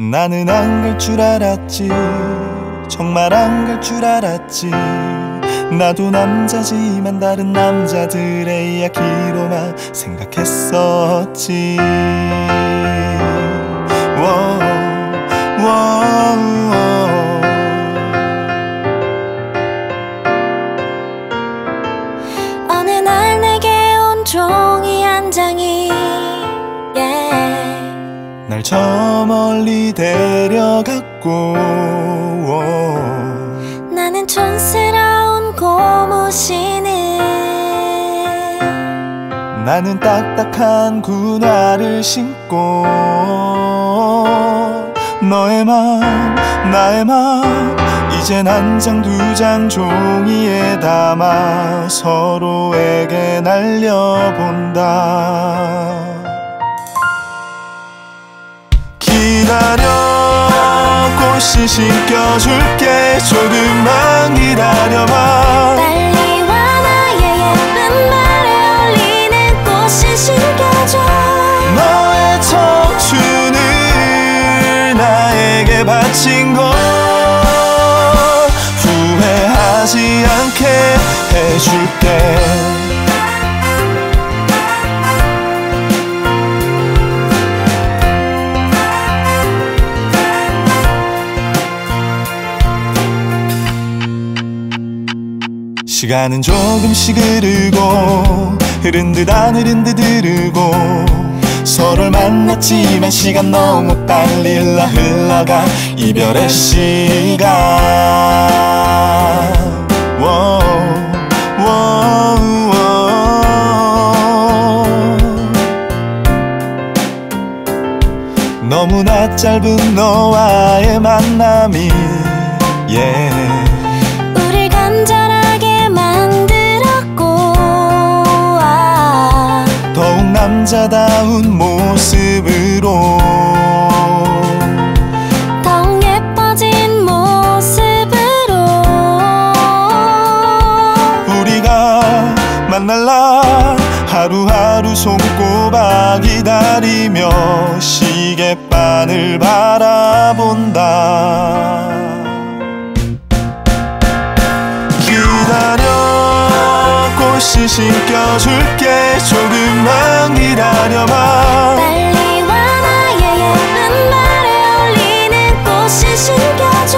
나는 안 갈 줄 알았지. 정말 안 갈 줄 알았지. 나도 남자지만 다른 남자들의 이야기로만 생각했었지. 워우, 워우, 어느 날 내게 온 종이 한 장이. 날 저 멀리 데려갔고 나는 촌스러운 고무신을 나는 딱딱한 군화를 신고 너의 맘 나의 맘 이젠 한 장 두 장 종이에 담아 서로에게 날려본다 기다려. 꽃이 씻겨줄게. 조금만 기다려봐. 빨리 와 나의 예쁜 말에 어울리는 꽃이 신겨줘. 너의 청춘을 나에게 바친 걸 후회하지 않게 해줄게 시간은 조금씩 흐르고 흐른 듯 안 흐른 듯 흐르고 서로를 만났지만 시간 너무 빨리 흘러 흘러가 이별의 시간. 너무나 짧은 너와의 만남이 yeah. 남자다운 모습으로 더욱 예뻐진 모습으로 우리가 만날 날 하루하루 손꼽아 기다리며 시계바늘 바라본다 꽃이 씻겨줄게. 조금만 기다려봐. 빨리 와 나의 예쁜 말에 어울리는 꽃이 신겨줘.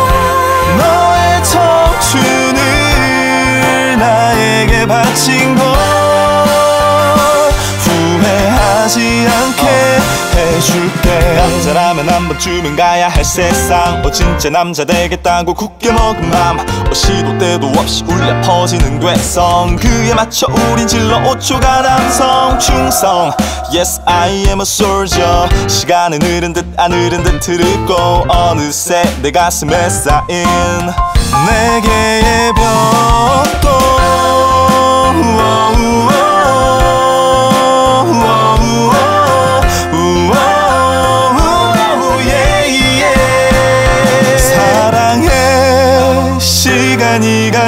너의 청춘을 나에게 바친 해줄게 남자라면 한 번쯤은 가야 할 세상. 어 진짜 남자 되겠다고 굳게 먹은 맘 어, 시도 때도 없이 울려 퍼지는 괴성. 그에 맞춰 우린 질러 5초가 남성. 충성. Yes I am a soldier. 시간은 흐른 듯 안 흐른 듯 흐르고 어느새 내 가슴에 쌓인 네 개의 벽도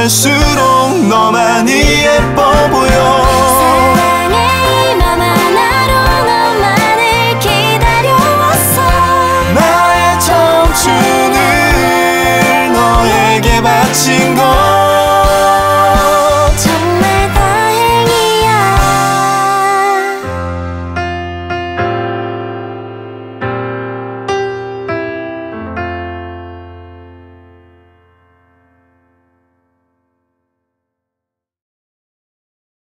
Messi